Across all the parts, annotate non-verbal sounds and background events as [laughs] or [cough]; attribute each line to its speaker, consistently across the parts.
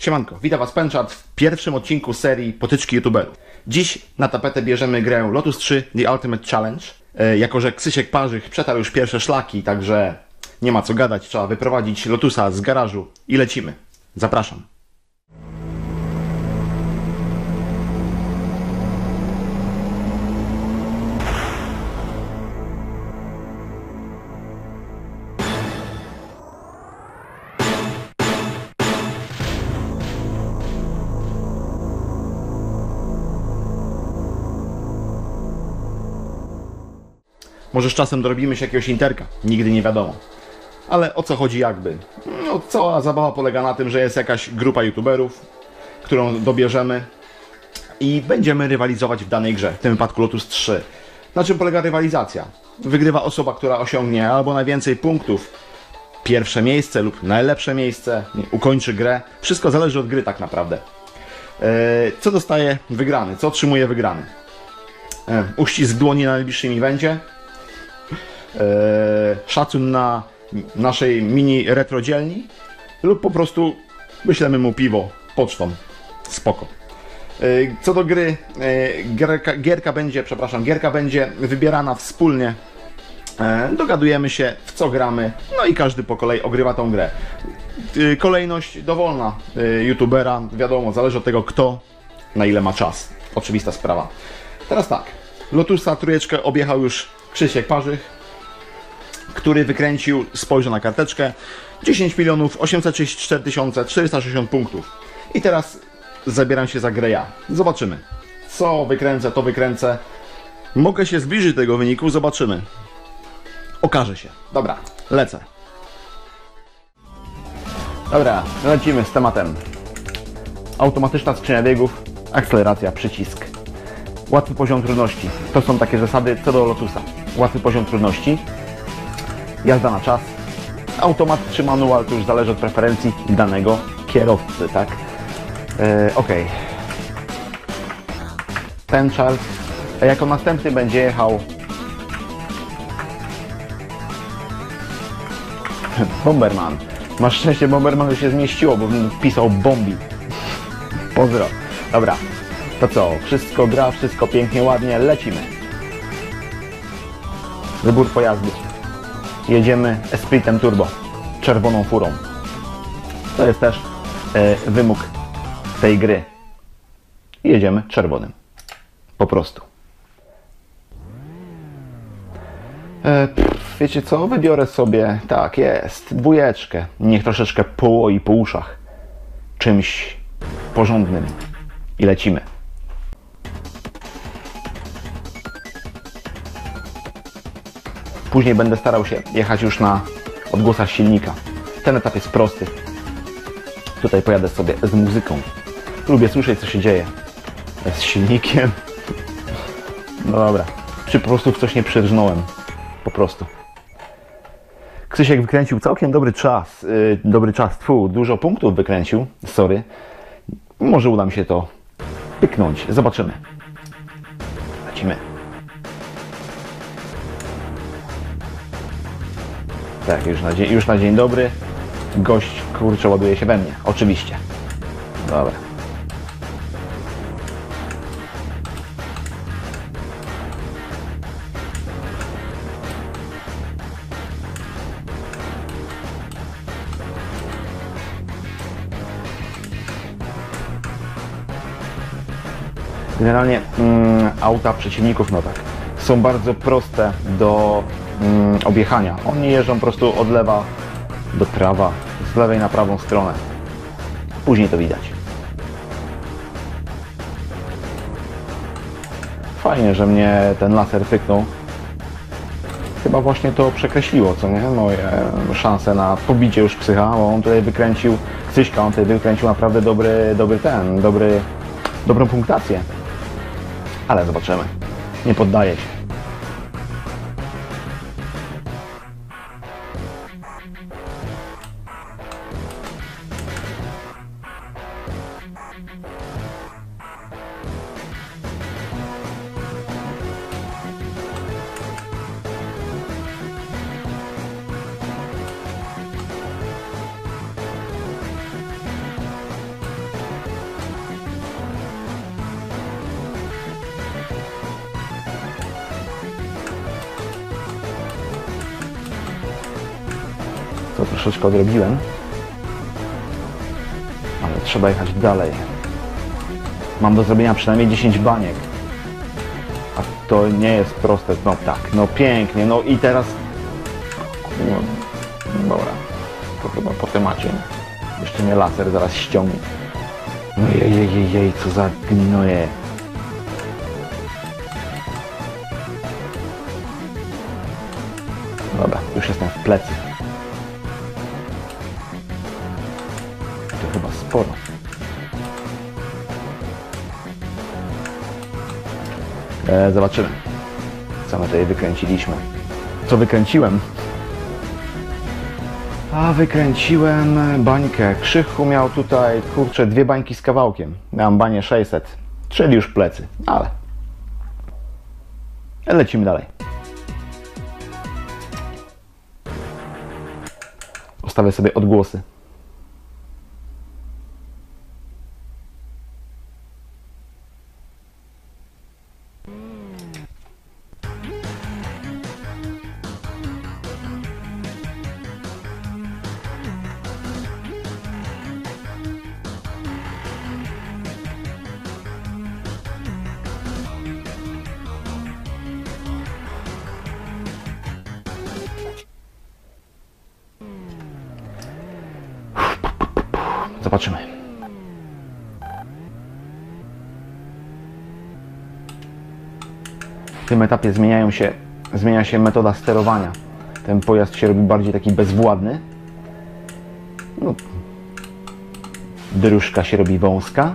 Speaker 1: Siemanko, witam Was Penczat w pierwszym odcinku serii Potyczki YouTuberów. Dziś na tapetę bierzemy grę Lotus 3 The Ultimate Challenge. E, jako, że Krzysiek Parzych przetarł już pierwsze szlaki, także nie ma co gadać, trzeba wyprowadzić Lotusa z garażu i lecimy. Zapraszam. Może z czasem dorobimy się jakiegoś interka, nigdy nie wiadomo. Ale o co chodzi jakby? No, cała zabawa polega na tym, że jest jakaś grupa youtuberów, którą dobierzemy i będziemy rywalizować w danej grze, w tym wypadku Lotus 3. Na czym polega rywalizacja? Wygrywa osoba, która osiągnie albo najwięcej punktów, pierwsze miejsce lub najlepsze miejsce, ukończy grę. Wszystko zależy od gry tak naprawdę. E, Co dostaje wygrany? Co otrzymuje wygrany? E, Uścisk dłoni na najbliższym evencie, szacun na naszej mini retrodzielni lub po prostu wyślemy mu piwo pocztą. Spoko. E, Co do gry, e, gierka, gierka będzie, przepraszam, gierka będzie wybierana wspólnie. E, Dogadujemy się w co gramy, no i każdy po kolei ogrywa tą grę. E, Kolejność dowolna e, youtubera, wiadomo, zależy od tego kto, na ile ma czas. Oczywista sprawa. Teraz tak, Lotusa trójeczkę objechał już Krzysiek Parzych, który wykręcił, spojrzę na karteczkę, 10 milionów 834 tysiące 460 punktów. I teraz zabieram się za grę ja. Zobaczymy. Co wykręcę, to wykręcę. Mogę się zbliżyć do tego wyniku, zobaczymy. Okaże się. Dobra, lecę. Dobra, lecimy z tematem. Automatyczna skrzynia biegów, akceleracja, przycisk. Łatwy poziom trudności. To są takie zasady co do Lotusa. Łatwy poziom trudności. Jazda na czas. Automat czy manual to już zależy od preferencji danego kierowcy, tak? E, ok. Ten czar. Jako następny będzie jechał [laughs] Bomberman. Masz szczęście, Bomberman już się zmieściło, bo bym wpisał bombi. [laughs] Pozdro. Dobra. To co? Wszystko gra, wszystko pięknie, ładnie. Lecimy. Wybór pojazdu. Jedziemy Espritem Turbo. Czerwoną furą. To jest też e, wymóg tej gry. Jedziemy czerwonym. Po prostu. E, pff, wiecie co? Wybiorę sobie, tak jest, dwójeczkę. Niech troszeczkę połoi po uszach. Czymś porządnym. I lecimy. Później będę starał się jechać już na odgłosach silnika. Ten etap jest prosty. Tutaj pojadę sobie z muzyką. Lubię słyszeć, co się dzieje z silnikiem. No dobra. Czy po prostu w coś nie przyrżnąłem. Po prostu. Krzysiek wykręcił całkiem dobry czas. Yy, dobry czas, tfu, dużo punktów wykręcił. Sorry. Może uda mi się to pyknąć. Zobaczymy. Lecimy. Tak, już na, dzień, już na dzień dobry. Gość, kurczę, ładuje się we mnie. Oczywiście. Dobra. Generalnie mm, auta przeciwników, no tak, są bardzo proste do mm, objechania. Oni jeżdżą po prostu od lewa do prawa, z lewej na prawą stronę. Później to widać. Fajnie, że mnie ten laser pyknął. Chyba właśnie to przekreśliło, co nie? Moje szanse na pobicie już psycha, bo on tutaj wykręcił, Krzyśka, on tutaj wykręcił naprawdę dobry, dobry ten, dobry, dobrą punktację. Ale zobaczymy. Nie poddaję się. Troszeczkę odrobiłem. Ale trzeba jechać dalej. Mam do zrobienia przynajmniej 10 baniek. A to nie jest proste. No tak, no pięknie. No i teraz... No, dobra. To chyba po temacie. Jeszcze mnie laser zaraz ściągnie. No jej, jej, jej, jej, co za gnoje. Dobra, już jestem w plecy. Sporo. E, zobaczymy, co my tutaj wykręciliśmy. Co wykręciłem? A wykręciłem bańkę. Krzychu miał tutaj, kurczę, dwie bańki z kawałkiem. Miałem banię 600, czyli już plecy, ale lecimy dalej. Ustawię sobie odgłosy. Zobaczymy. W tym etapie zmieniają się, zmienia się metoda sterowania. Ten pojazd się robi bardziej taki bezwładny. No, dróżka się robi wąska,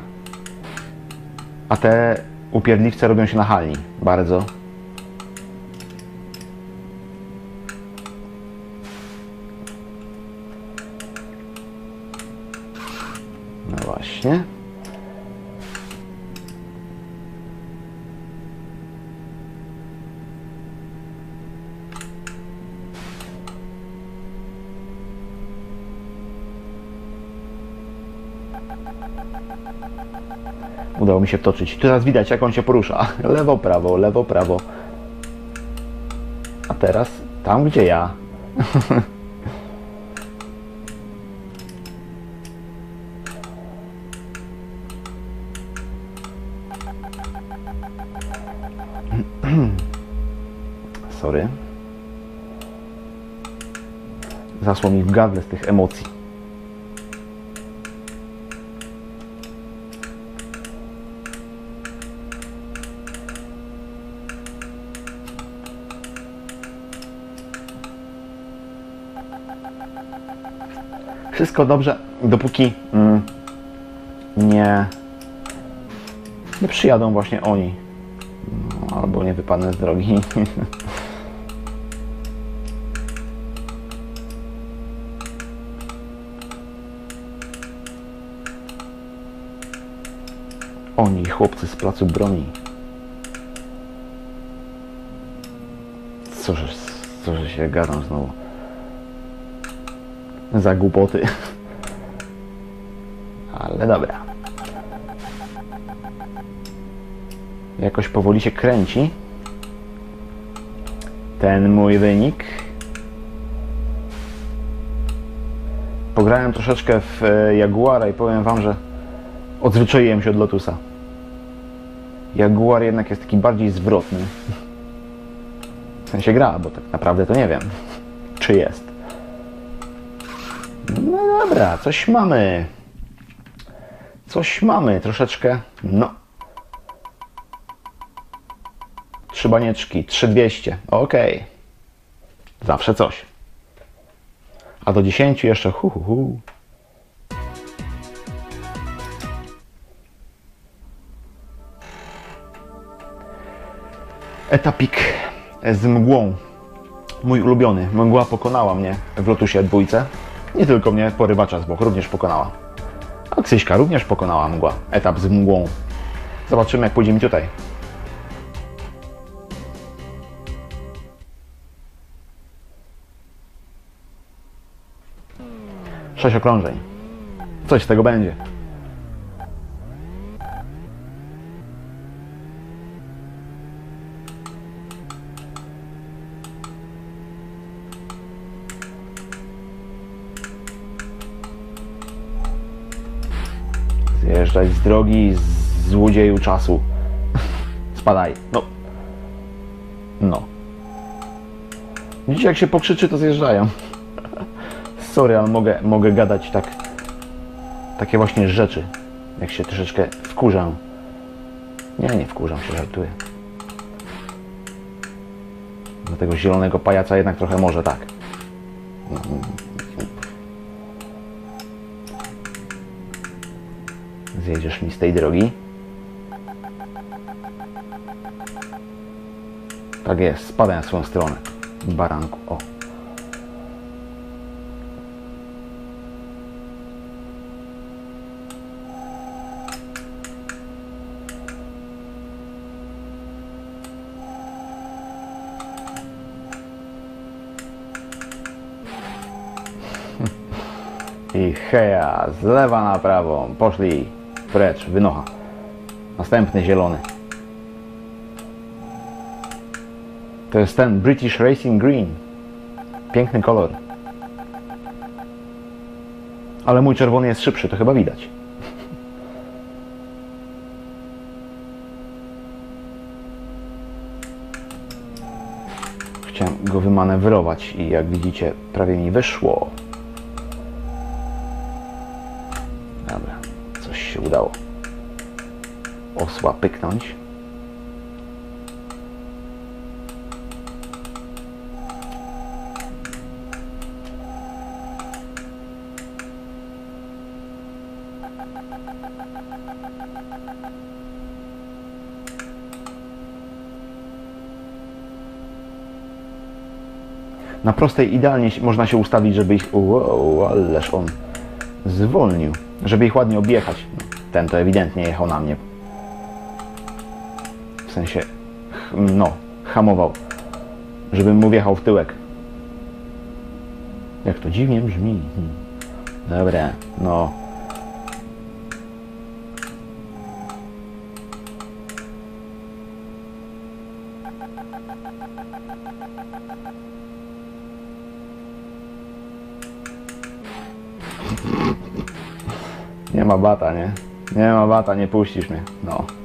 Speaker 1: a te upierdliwce robią się nachalni bardzo. No właśnie. Udało mi się wtoczyć. Teraz widać, jak on się porusza. [laughs] Lewo, prawo, lewo, prawo. A teraz tam, gdzie ja. [laughs] Sorry. Zasło mi w gardle z tych emocji. Wszystko dobrze, dopóki mm, nie, nie przyjadą właśnie oni. No, albo nie wypadnę z drogi. [laughs] Oni, chłopcy z placu broni. Co że się gadam znowu. Za głupoty. Ale dobra. Jakoś powoli się kręci. Ten mój wynik. Pograłem troszeczkę w e, Jaguara i powiem Wam, że odzwyczaiłem się od Lotusa. Jaguar jednak jest taki bardziej zwrotny. W sensie gra, bo tak naprawdę to nie wiem, czy jest. Dobra, coś mamy. Coś mamy, troszeczkę, no. Trzy banieczki, 3200, okej. Zawsze coś. A do 10 jeszcze hu, hu, hu. Etapik z mgłą. Mój ulubiony. Mgła pokonała mnie w Lotusie dwójce. Nie tylko mnie, porywacza z bok również pokonała. A Krzyśka również pokonała mgła. Etap z mgłą. Zobaczymy jak pójdzie mi tutaj. Sześć okrążeń. Coś z tego będzie. Z drogi, z złodzieju czasu. Spadaj. No. No. Widzicie, jak się pokrzyczy, to zjeżdżają. Sorry, ale mogę, mogę gadać tak. Takie właśnie rzeczy. Jak się troszeczkę wkurzam. Nie, nie wkurzam się, żartuję. Do tego zielonego pajaca jednak trochę może tak. Zjedziesz mi z tej drogi. Tak jest, spadaj na swoją stronę. Baranku, o. I heja, z lewa na prawą. Poszli precz, wynocha. Następny zielony. To jest ten British Racing Green. Piękny kolor. Ale mój czerwony jest szybszy, to chyba widać. Chciałem go wymanewrować i jak widzicie prawie mi wyszło. Dobra, coś się udało. Osła pyknąć. Na prostej idealnie można się ustawić, żeby ich... Wow, ależ on zwolnił. Żeby ich ładnie objechać. Ten to ewidentnie jechał na mnie. Sensie, no, hamował. Żebym mu wjechał w tyłek. Jak to dziwnie brzmi. Hmm. Dobra, no. Nie ma bata, nie? Nie ma bata, nie puścisz mnie. No.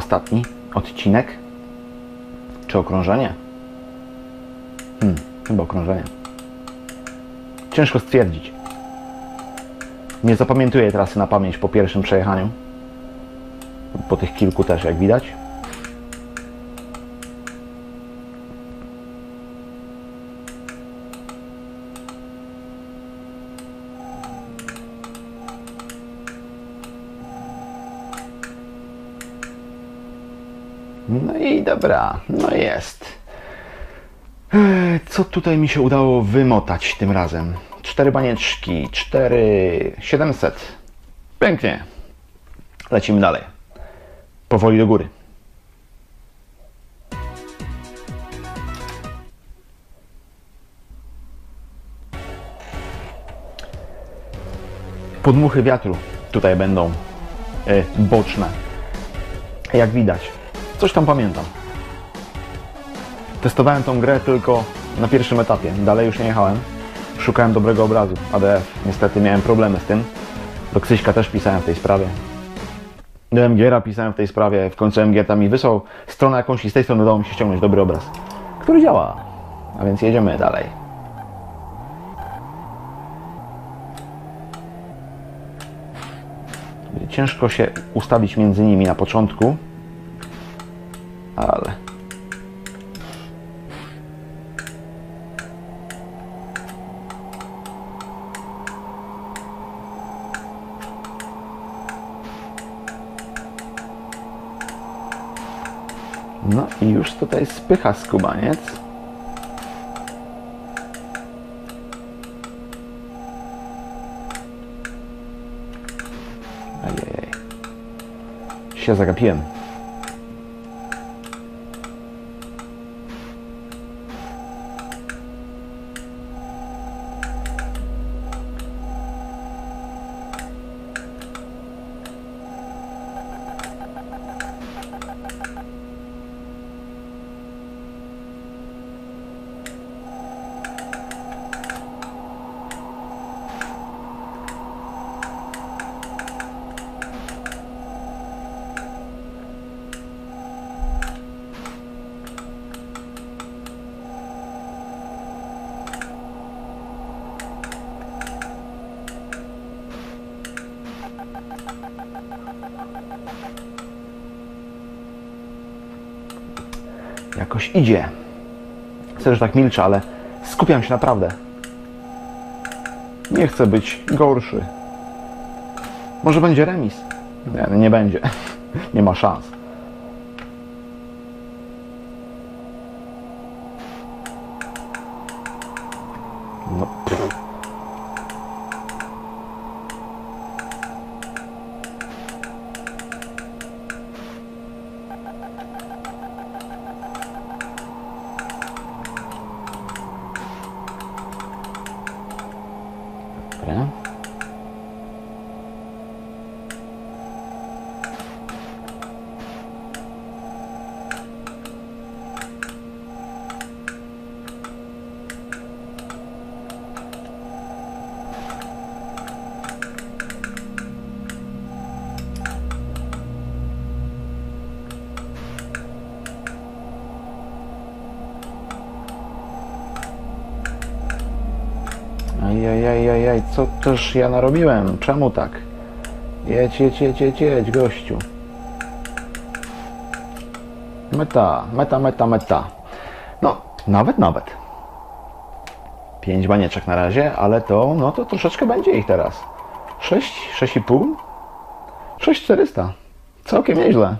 Speaker 1: Ostatni odcinek. Czy okrążenie? Hmm, chyba okrążenie. Ciężko stwierdzić. Nie zapamiętuję trasy na pamięć po pierwszym przejechaniu. Po tych kilku też, jak widać. No i dobra, no jest. Co tutaj mi się udało wymotać tym razem? Cztery banieczki, cztery 700. Pięknie. Lecimy dalej. Powoli do góry. Podmuchy wiatru tutaj będą e, boczne. Jak widać. Coś tam pamiętam. Testowałem tą grę tylko na pierwszym etapie. Dalej już nie jechałem. Szukałem dobrego obrazu. ADF. Niestety miałem problemy z tym. Do Krzyśka też pisałem w tej sprawie. Do MGR-a pisałem w tej sprawie. W końcu MGR tam mi wysłał stronę jakąś i z tej strony udało mi się ściągnąć dobry obraz, który działa. A więc jedziemy dalej. Ciężko się ustawić między nimi na początku, ale No i już tutaj spycha skubaniec. Ajajaj. Się zagapiłem. Jakoś idzie. Chcę, że tak milczę, ale skupiam się naprawdę. Nie chcę być gorszy. Może będzie remis? Nie, nie będzie. [laughs] Nie ma szans. No. pff. Dobra. Co też ja narobiłem? Czemu tak? Jedź, jedź, jedź, jedź, jedź, gościu. Meta, meta, meta, meta. No, nawet, nawet. Pięć banieczek na razie, ale to, no to troszeczkę będzie ich teraz. Sześć, sześć i pół? Sześć czterysta. Całkiem nieźle.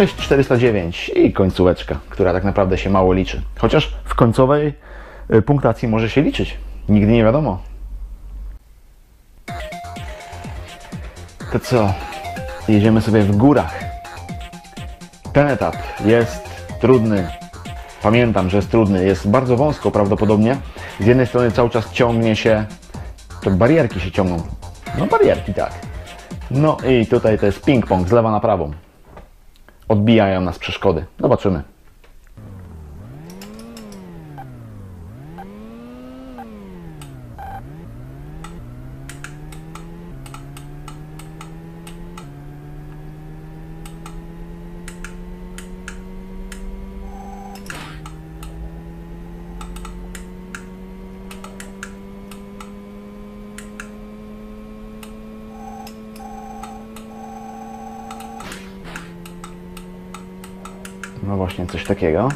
Speaker 1: Sześć czterysta dziewięć i końcóweczka, która tak naprawdę się mało liczy. Chociaż w końcowej y, punktacji może się liczyć. Nigdy nie wiadomo. To co? Jedziemy sobie w górach. Ten etap jest trudny. Pamiętam, że jest trudny. Jest bardzo wąsko prawdopodobnie. Z jednej strony cały czas ciągnie się. To barierki się ciągną. No barierki, tak. No i tutaj to jest ping-pong z lewa na prawą. Odbijają nas przeszkody. Zobaczymy. No właśnie, coś takiego.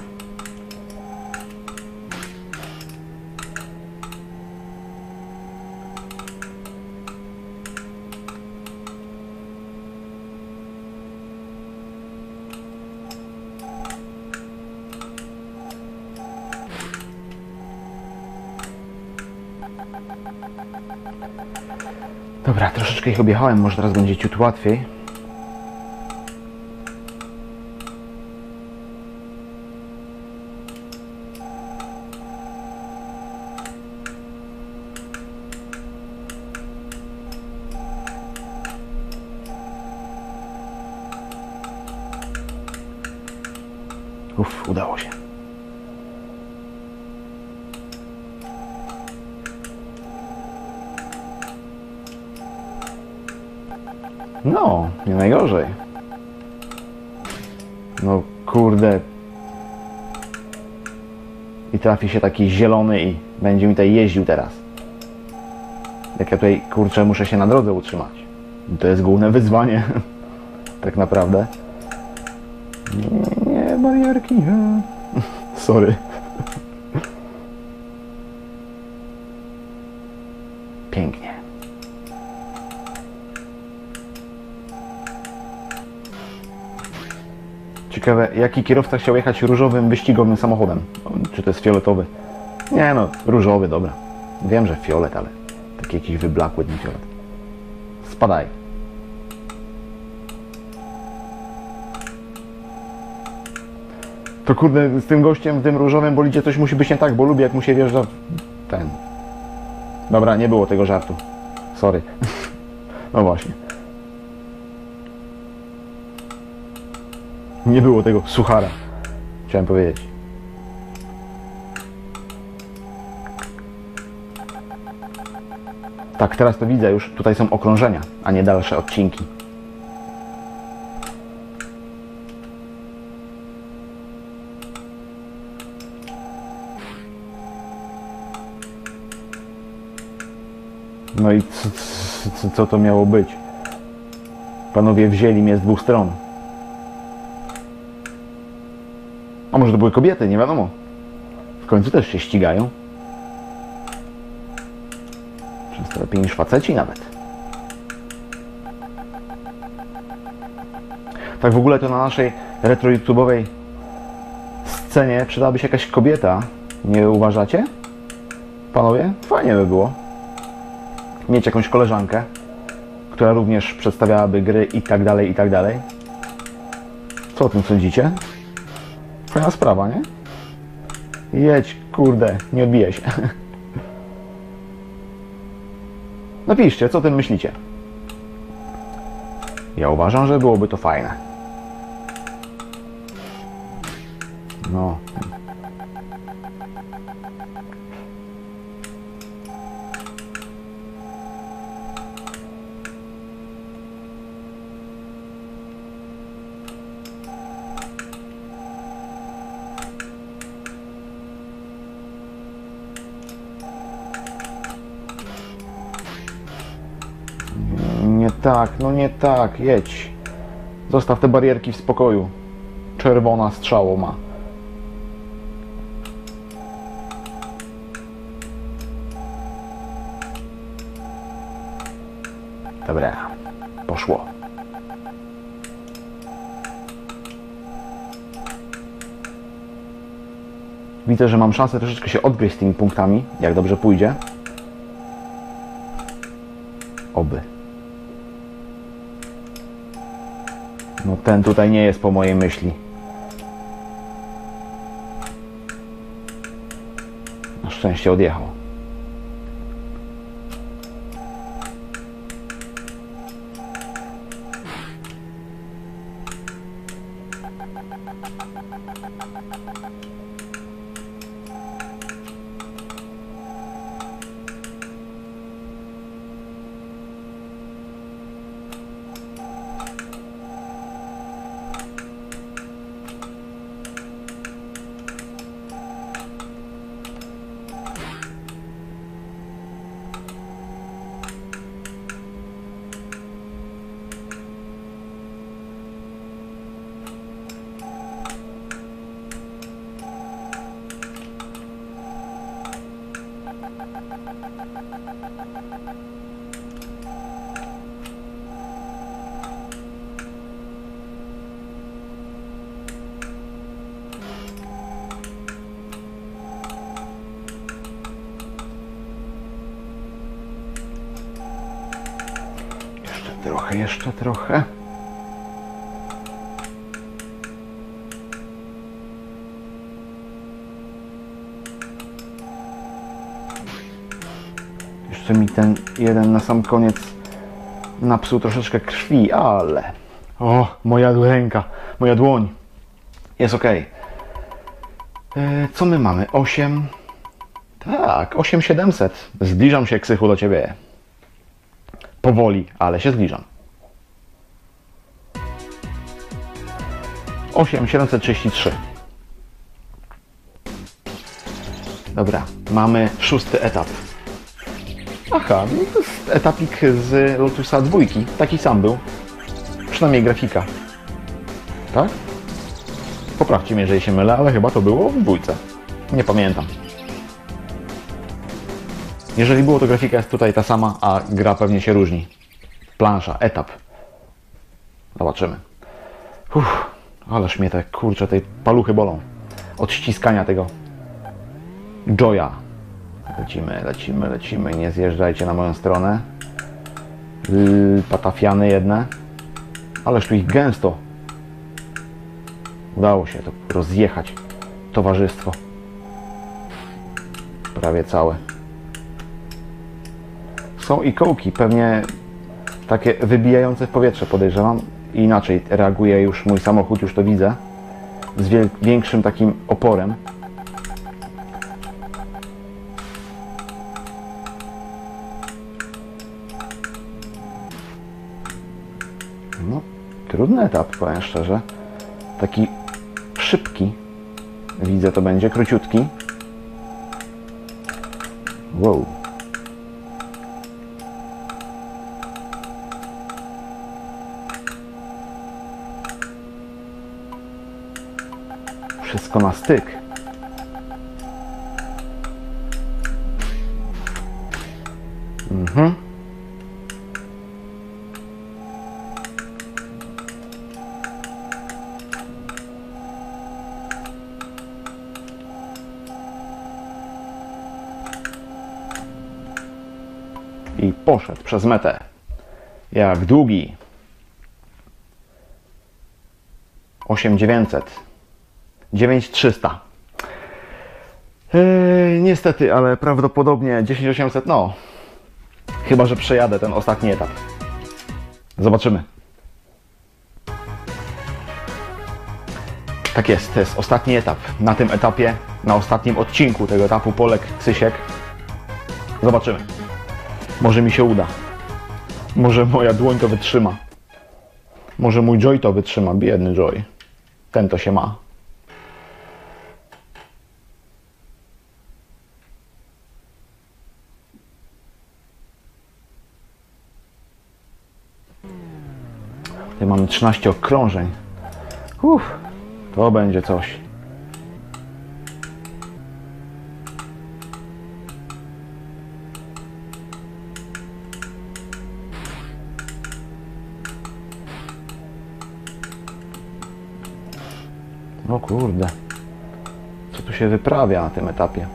Speaker 1: Dobra, troszeczkę ich objechałem, może teraz będzie ciut łatwiej. Uff, udało się. No, nie najgorzej. No kurde. I trafi się taki zielony i będzie mi tutaj jeździł teraz. Jak ja tutaj, kurczę, muszę się na drodze utrzymać. To jest główne wyzwanie. [laughs] tak naprawdę. Nie, nie, barierki, nie. [laughs] Sorry. [laughs] Pięknie. Ciekawe, jaki kierowca chciał jechać różowym wyścigowym samochodem? Czy to jest fioletowy? Nie no, różowy, dobra. Wiem, że fiolet, ale taki jakiś wyblakły ten fiolet. Spadaj. To kurde, z tym gościem w tym różowym bolidzie coś musi być nie tak, bo lubię jak mu się wjeżdża ten. Dobra, nie było tego żartu. Sorry. [laughs] No właśnie. Nie było tego suchara. Chciałem powiedzieć. Tak, teraz to widzę już. Tutaj są okrążenia, a nie dalsze odcinki. No i co, co, co to miało być? Panowie wzięli mnie z dwóch stron. A może to były kobiety, nie wiadomo. W końcu też się ścigają. Często lepiej niż faceci nawet. Tak w ogóle to na naszej retro YouTube'owej scenie przydałaby się jakaś kobieta. Nie uważacie? Panowie? Fajnie by było. Mieć jakąś koleżankę, która również przedstawiałaby gry i tak dalej, i tak dalej. Co o tym sądzicie? Fajna sprawa, nie? Jedź, kurde, nie odbijaj się. [laughs] Napiszcie, co o tym myślicie. Ja uważam, że byłoby to fajne. No. Nie tak, no nie tak, jedź. Zostaw te barierki w spokoju. Czerwona strzało ma. Dobra, poszło. Widzę, że mam szansę troszeczkę się odgryźć z tymi punktami, jak dobrze pójdzie. Oby. No ten tutaj nie jest po mojej myśli. Na szczęście odjechał. Jeszcze trochę, jeszcze trochę. Jeszcze mi ten jeden na sam koniec napsuł troszeczkę krwi, ale... O, moja ręka, moja dłoń. Jest ok. Co my mamy? 8... Tak, 8700. Zbliżam się, Krzychu, do Ciebie. Powoli, ale się zbliżam. 8733. Dobra, mamy szósty etap. Aha, no to jest etapik z Lotusa dwójki. Taki sam był. Przynajmniej grafika. Tak? Poprawcie mnie, jeżeli się mylę, ale chyba to było w dwójce. Nie pamiętam. Jeżeli było, to grafika jest tutaj ta sama, a gra pewnie się różni. Plansza, etap. Zobaczymy. Uff, ależ mnie te kurcze tej paluchy bolą. Od ściskania tego joya. Lecimy, lecimy, lecimy. Nie zjeżdżajcie na moją stronę. L patafiany jedne. Ależ tu ich gęsto. Udało się to rozjechać. Towarzystwo. Prawie całe. Są i kołki, pewnie takie wybijające w powietrze podejrzewam. Inaczej reaguje już mój samochód, już to widzę. Z większym takim oporem. No, trudny etap, powiem szczerze. Taki szybki. Widzę, to będzie króciutki. Wow. Na styk. Mhm. I poszedł przez metę. Jak długi? 8900. 9300. Yy, niestety, ale prawdopodobnie 10800, no. Chyba, że przejadę ten ostatni etap. Zobaczymy. Tak jest, to jest ostatni etap. Na tym etapie, na ostatnim odcinku tego etapu poległ Krzysiek. Zobaczymy. Może mi się uda. Może moja dłoń to wytrzyma. Może mój Joy to wytrzyma. Biedny Joy. Ten to się ma. Mamy 13 okrążeń. Uff, to będzie coś. O kurde. Co tu się wyprawia na tym etapie?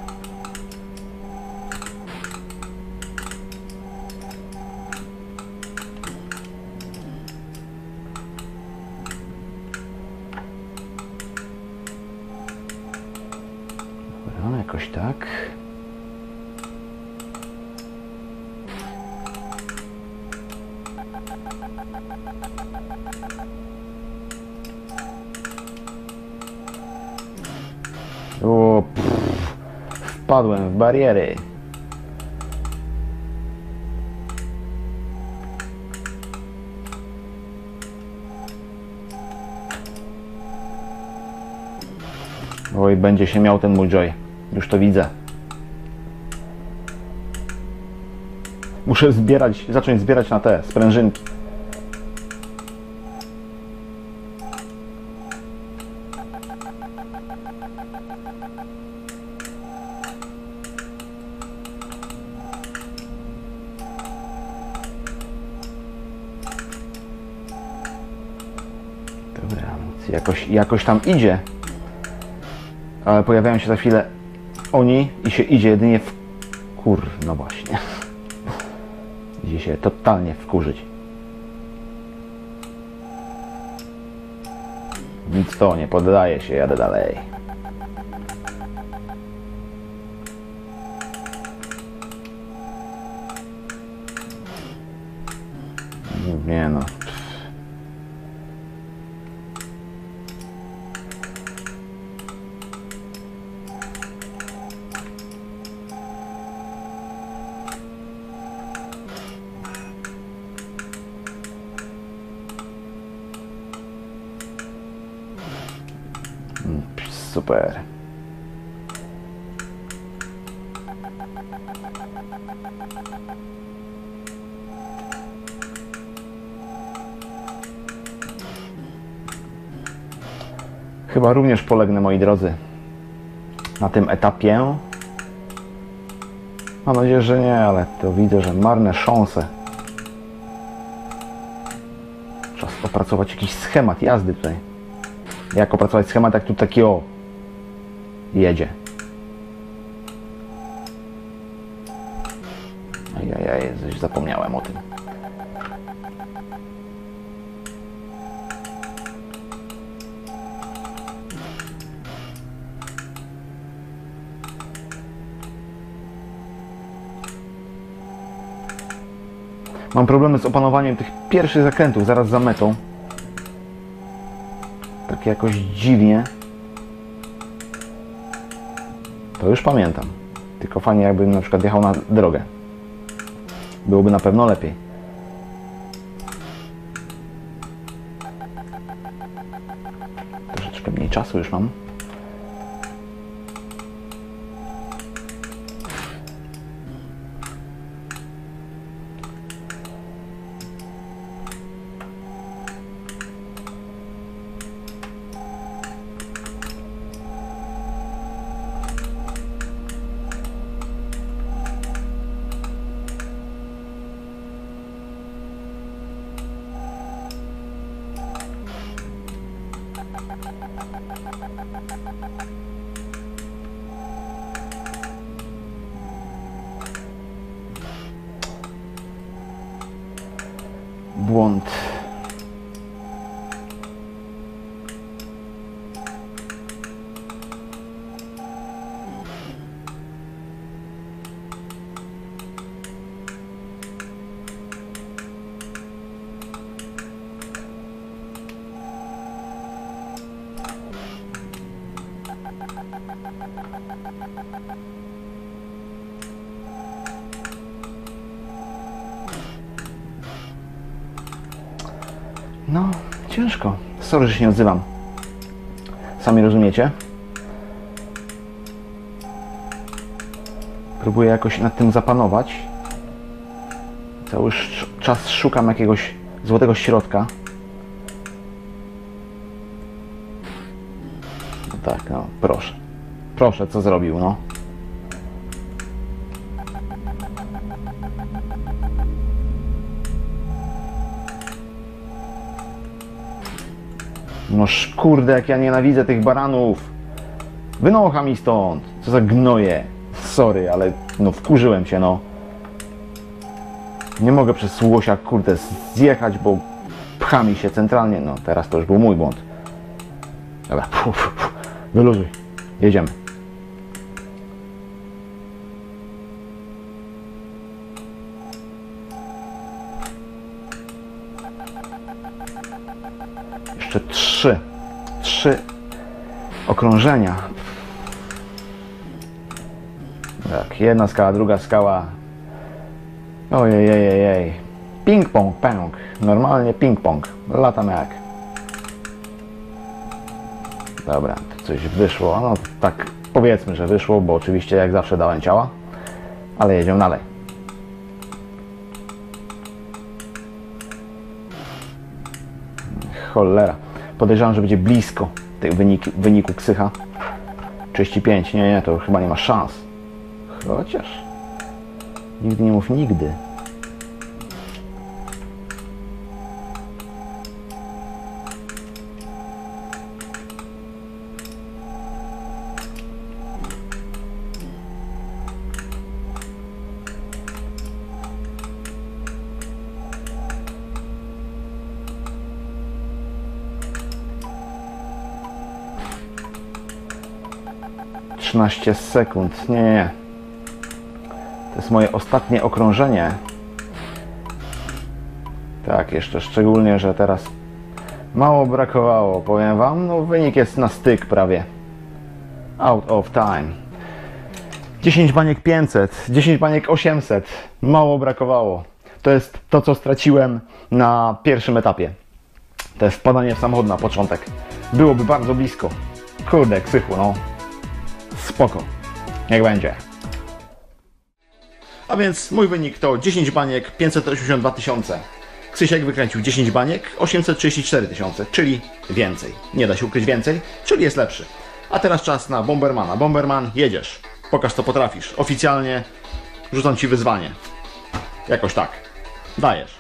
Speaker 1: Dobra, jakoś tak. O, pff, wpadłem w bariery. Oj, będzie się miał ten mój Joy. Już to widzę. Muszę zbierać, zacząć zbierać na te sprężynki. Dobra, jakoś, jakoś tam idzie. Ale pojawiają się za chwilę oni i się idzie jedynie w... Kur... no właśnie. [laughs] Idzie się totalnie wkurzyć. Nic to, nie poddaję się, jadę dalej. Nie no. Super. Chyba również polegnę, moi drodzy, na tym etapie. Mam nadzieję, że nie, ale to widzę, że marne szanse. Czas opracować jakiś schemat jazdy tutaj. Jak opracować schemat, jak tu taki o jedzie. Ajajaj, zapomniałem o tym. Mam problemy z opanowaniem tych pierwszych zakrętów zaraz za metą. Tak jakoś dziwnie. To już pamiętam. Tylko fajnie jakbym na przykład jechał na drogę. Byłoby na pewno lepiej. Troszeczkę mniej czasu już mam. błąd. No, ciężko. Sorry, że się nie odzywam. Sami rozumiecie? Próbuję jakoś nad tym zapanować. Cały czas szukam jakiegoś złotego środka. No tak, no, proszę. Proszę, co zrobił, no. Noż kurde, jak ja nienawidzę tych baranów. Wynocha mi stąd. Co za gnoje. Sorry, ale no wkurzyłem się, no. Nie mogę przez łosia, kurde, zjechać, bo pcha mi się centralnie. No, teraz to już był mój błąd. Dobra, fu. wyluzuj. Jedziemy. Jeszcze trzy. Trzy okrążenia. Tak, jedna skała, druga skała. Ojej, ojej, ojej. Ping-pong, pęk. Normalnie ping-pong. Latam jak. Dobra, to coś wyszło. No tak powiedzmy, że wyszło, bo oczywiście jak zawsze dałem ciała. Ale jedziemy dalej. Cholera. Podejrzewam, że będzie blisko tych wyniki, wyniku Ksycha. 35. Nie, nie, to chyba nie ma szans. Chociaż. Nigdy nie mów nigdy. Trzynaście sekund. Nie, nie, nie. To jest moje ostatnie okrążenie. Tak, jeszcze szczególnie, że teraz mało brakowało, powiem Wam. No, wynik jest na styk prawie. Out of time. 10 baniek 500, 10 baniek 800. Mało brakowało. To jest to, co straciłem na pierwszym etapie. To jest wpadanie w samochód na początek. Byłoby bardzo blisko. Kurde, ksychu, no. Spoko. Jak będzie. A więc mój wynik to 10 baniek, 582 tysiące. Krzysiek wykręcił 10 baniek, 834 tysiące, czyli więcej. Nie da się ukryć więcej, czyli jest lepszy. A teraz czas na Bombermana. Bomberman, jedziesz. Pokaż co potrafisz. Oficjalnie rzucam Ci wyzwanie. Jakoś tak. Dajesz.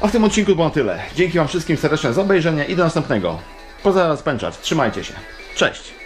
Speaker 1: A w tym odcinku było tyle. Dzięki Wam wszystkim serdecznie za obejrzenie i do następnego. Pozdrawiam Was Pęczat. Trzymajcie się. Cześć.